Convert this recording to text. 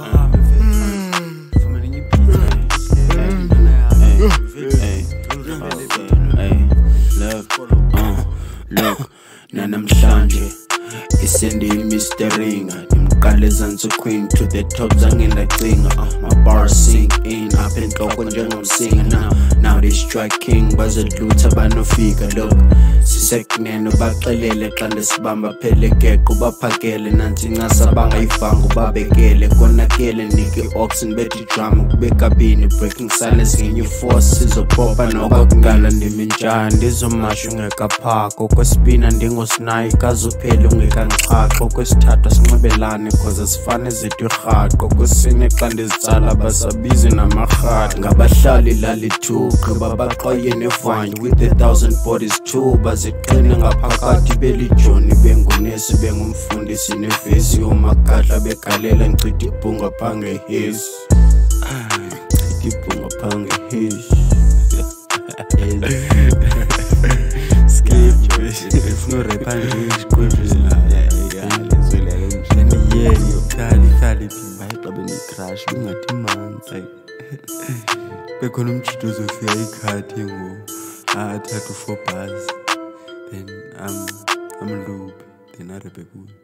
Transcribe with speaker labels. Speaker 1: Mm. Look, uh, nanamhlanje isende imisteringa ndimqale ezantsi queen to the top zange ndacinga uh, my bar sing in apha entloko njengomsinga na, na resttracking bazolutha banofika lo sisekunene baxelele xa ndisibamba phelegeqo baphakele nansi incasa bangayivanga ubabekele konakele nike oxen bedidrum kubekabini breaking silence ngenye force sizopopa noba kungala ndiminjani ndizomasha ungekaphako kwesipina ndingosinayi kazupheli ungekanxhaqo kwesithathwa sinxibelane khoza sifane zethu irhaqo kwesine xa ndizitsala basabizi namarhaqo ngabahlali lalithuqa bagqiba baqoye nefwine with a thousand bodies two baziqine ngaphakathi belijoni bengunesi bengumfundisi nefesi yomakahla begalela ngichitha ibhunga phange his ngichitha ibhunga phange his
Speaker 2: sifuna urepha nje isikwebhizinayeyo khali khali bayigqabe necrash bengathi manzi bekhona umjidi ozofika ikhathi ngo ah, athatha u-four bus then amlube then arebekuyo